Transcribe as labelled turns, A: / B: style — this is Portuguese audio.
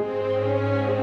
A: Música